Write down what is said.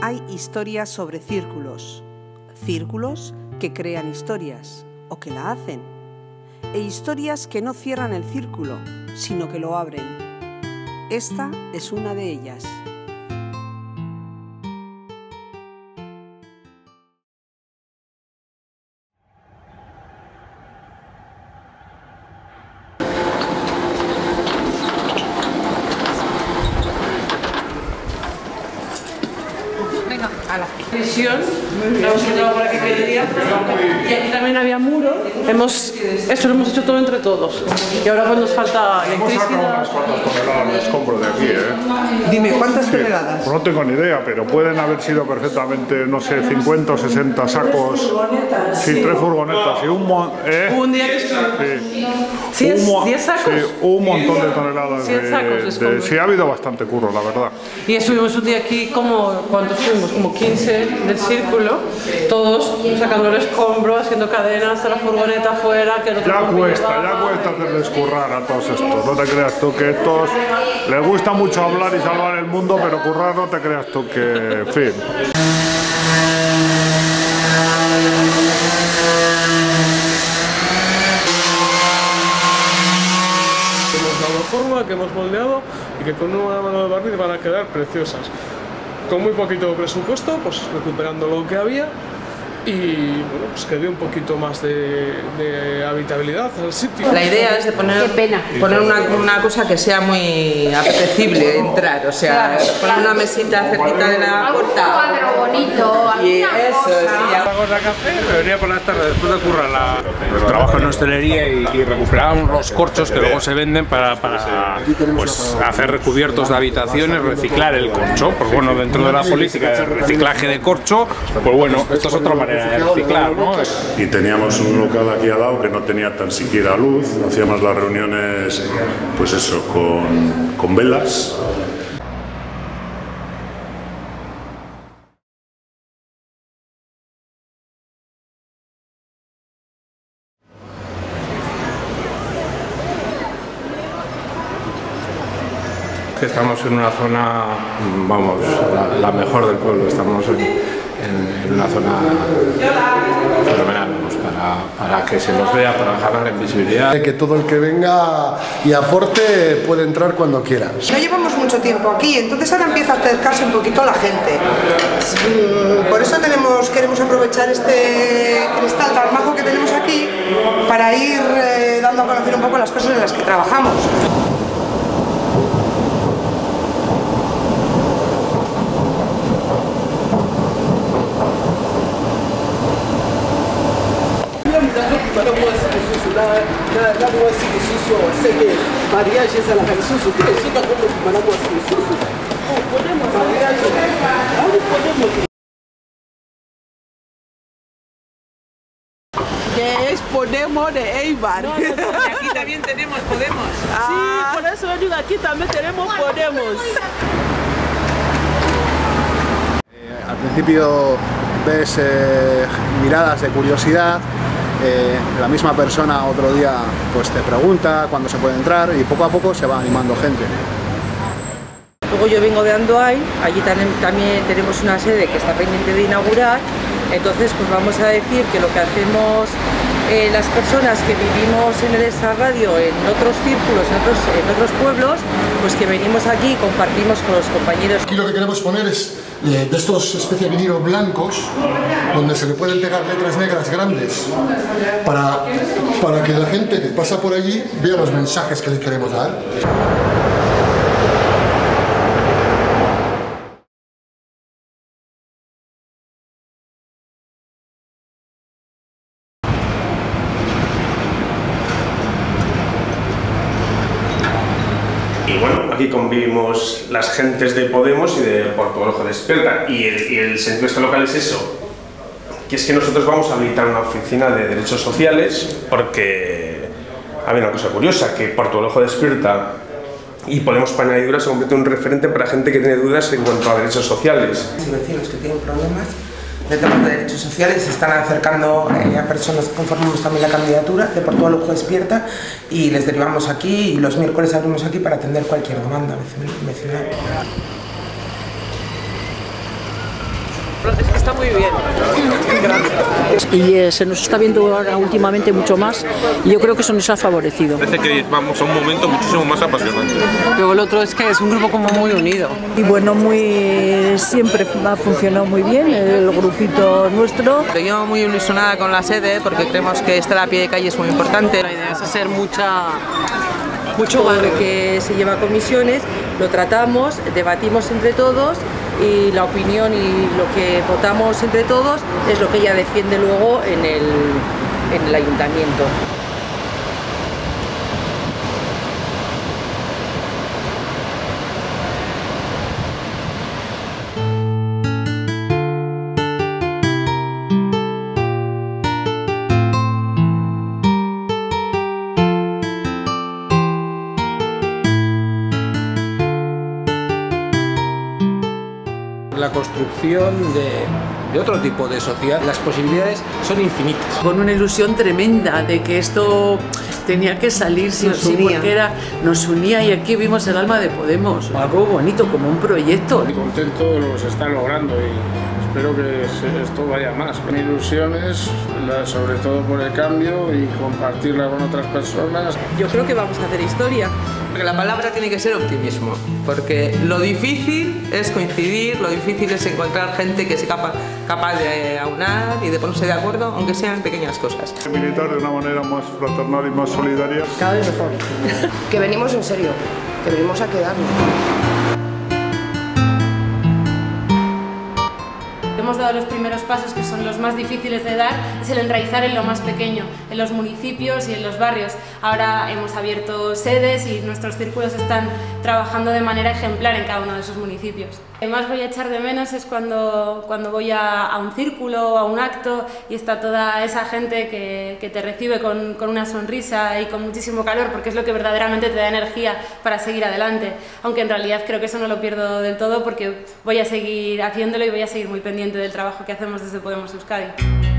Hay historias sobre círculos, círculos que crean historias o que la hacen, e historias que no cierran el círculo, sino que lo abren. Esta es una de ellas. A la visión. Hemos entrado por aquí aquel día. Y aquí también había muro. Hemos, esto lo hemos hecho todo entre todos. Y ahora pues nos falta electricidad. unas cuantas toneladas de escombros de aquí, ¿eh? Dime, ¿cuántas toneladas? Pues no tengo ni idea, pero pueden haber sido perfectamente, no sé, 50 o 60 sacos. Sí, tres furgonetas y un mon- ¿eh? Un día que Sí. ¿Diez- Un sacos? Sí, un montón de toneladas de, sacos de de-. Sí, ha habido bastante curro, la verdad. Y estuvimos un día aquí como, ¿cuántos fuimos? Como 15 del círculo, todos sacando el escombro, haciendo cadenas, hasta la furgoneta afuera, que otro Ya no cuesta, ya cuesta hacerles currar a todos estos. No te creas tú que estos les gusta mucho hablar y salvar el mundo, pero currar no te creas tú que, en fin. hemos dado forma, que hemos moldeado y que con una mano de barniz van a quedar preciosas. Con muy poquito presupuesto, pues recuperando lo que había y bueno, pues que dé un poquito más de, de habitabilidad al sitio. La idea es de poner, poner una, una cosa que sea muy apetecible entrar, o sea, poner una mesita cerquita de la puerta. cuadro bonito, Y eso, cosa. sí, ya- Hago la café, me venía por las tardes después de currar la, trabajo en hostelería y, y recuperábamos los corchos que luego se venden para, para pues, hacer recubiertos de habitaciones, reciclar el corcho. Pues bueno, dentro de la política del reciclaje de corcho, pues bueno, esto es otra manera de reciclar, ¿no? Y teníamos un local aquí al lado que no tenía tan siquiera luz, hacíamos las reuniones, pues eso, con, con velas. que estamos en una zona, vamos, la, la mejor del pueblo, estamos en, en- en una zona fenomenal, para, para que se nos vea, para ganar en visibilidad. De que todo el que venga y aporte puede entrar cuando quiera. No llevamos mucho tiempo aquí, entonces ahora empieza a acercarse un poquito la gente. Mm, Por eso tenemos, queremos aprovechar este cristal tan majo que tenemos aquí para ir eh, dando a conocer un poco las cosas en las que trabajamos. Que es Podemos de Eibar. Aquí también tenemos Podemos. Sí, por eso yo digo, aquí también tenemos Podemos. Al principio ves eh, miradas de curiosidad, eh, la misma persona otro día pues te pregunta cuándo se puede entrar y poco a poco se va animando gente. Luego yo vengo de Andoain, allí también, también tenemos una sede que está pendiente de inaugurar, entonces pues vamos a decir que lo que hacemos eh, las personas que vivimos en el Extra Radio, en otros círculos, en otros, en otros pueblos, pues que venimos aquí y compartimos con los compañeros. Aquí lo que queremos poner es eh, de estos especie de vinilos blancos donde se le pueden pegar letras negras grandes para, para que la gente que pasa por allí vea los mensajes que le queremos dar. Y bueno, aquí convivimos las gentes de Podemos y de Portugal Despierta. Y el, y el sentido de este local es eso, que es que nosotros vamos a habilitar una oficina de derechos sociales porque había una cosa curiosa, que Portugal Despierta y Podemos Añadidura se convierte en un referente para gente que tiene dudas en cuanto a derechos sociales. y vecinos que tienen problemas de temas de derechos sociales se están acercando eh, a personas que conformamos también la candidatura de Portugal Ojo Despierta y les derivamos aquí y los miércoles abrimos aquí para atender cualquier demanda. Está muy bien. Y eh, se nos está viendo ahora últimamente mucho más y yo creo que eso nos ha favorecido. Parece que vamos a un momento muchísimo más apasionante. Luego el otro es que es un grupo como muy unido. Y bueno, muy siempre ha funcionado muy bien el grupito nuestro. Yo muy ilusionada con la sede porque creemos que estar a pie de calle es muy importante. La idea es hacer mucha mucho lo que se lleva comisiones lo tratamos, debatimos entre todos y la opinión y lo que votamos entre todos es lo que ella defiende luego en el, en el ayuntamiento. La construcción de, de, otro tipo de sociedad. Las posibilidades son infinitas. Con una ilusión tremenda de que esto tenía que salir sí o sí, porque era, nos unía y aquí vimos el alma de Podemos. Algo bonito, como un proyecto. Muy contento de lo que se está logrando y espero que esto vaya más. Mi ilusión es, sobre todo por el cambio y compartirla con otras personas. Yo creo que vamos a hacer historia. Porque la palabra tiene que ser optimismo, porque lo difícil es coincidir, lo difícil es encontrar gente que sea capaz, capaz de aunar y de ponerse de acuerdo, aunque sean pequeñas cosas. Militar de una manera más fraternal y más solidaria. Cada vez mejor. que venimos en serio, que venimos a quedarnos. Hemos dado los primeros pasos que son los más difíciles de dar es el enraizar en lo más pequeño, en los municipios y en los barrios. Ahora hemos abierto sedes y nuestros círculos están trabajando de manera ejemplar en cada uno de esos municipios. Lo que más voy a echar de menos es cuando, cuando voy a, a un círculo a un acto y está toda esa gente que, que te recibe con, con una sonrisa y con muchísimo calor porque es lo que verdaderamente te da energía para seguir adelante. Aunque en realidad creo que eso no lo pierdo del todo porque voy a seguir haciéndolo y voy a seguir muy pendiente del trabajo que hacemos desde Podemos Euskadi.